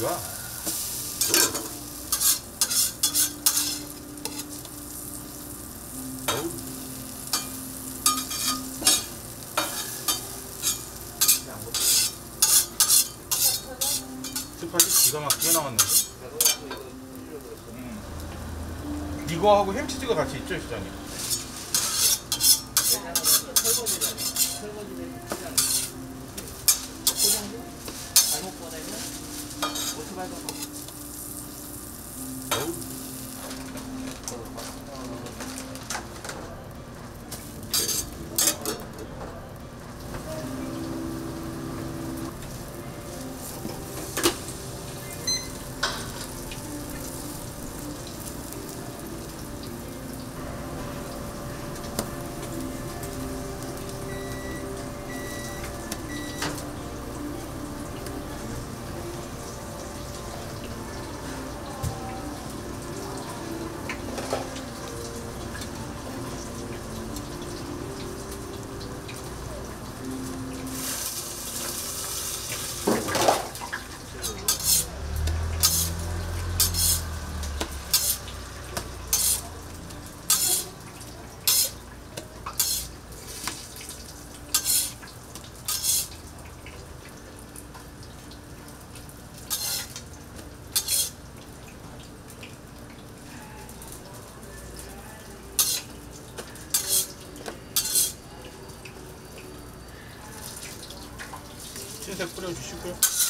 좋아. 스파게티 기가 막히게 나왔는데. 음. 이거하고 햄치즈가 같이 있죠, 시장님? 어우. 흰색 뿌려주시고요.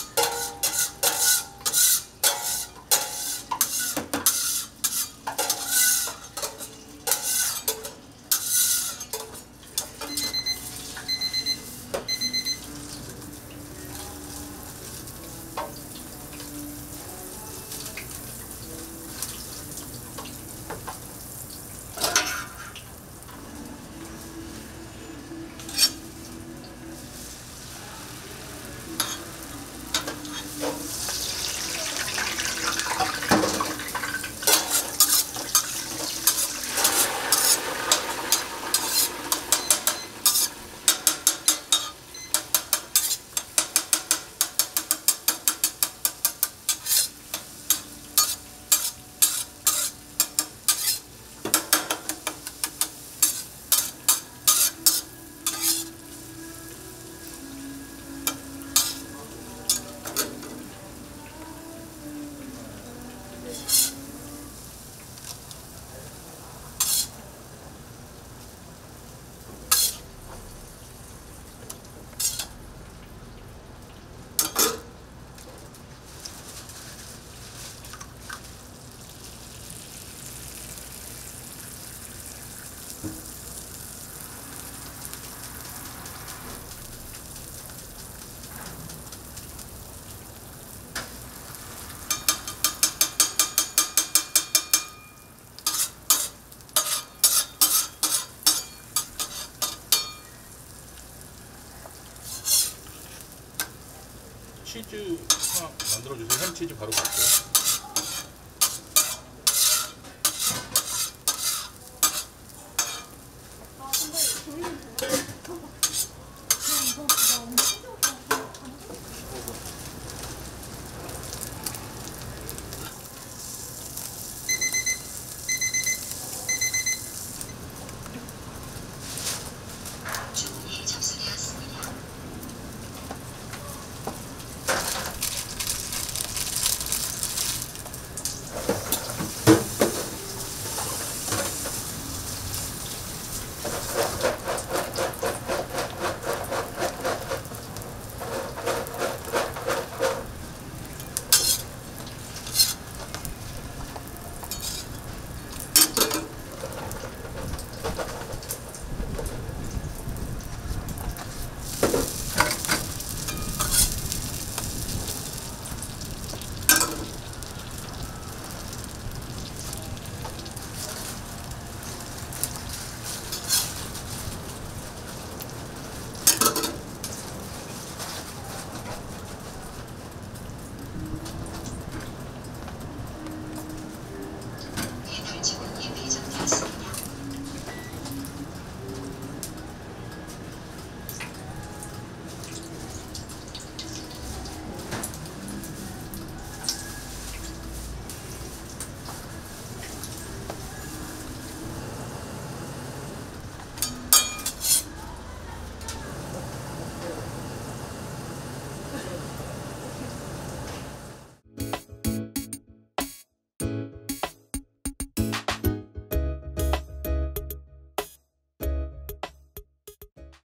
치즈 하나 만들어 주세요. 햄치즈 바로 갈게요.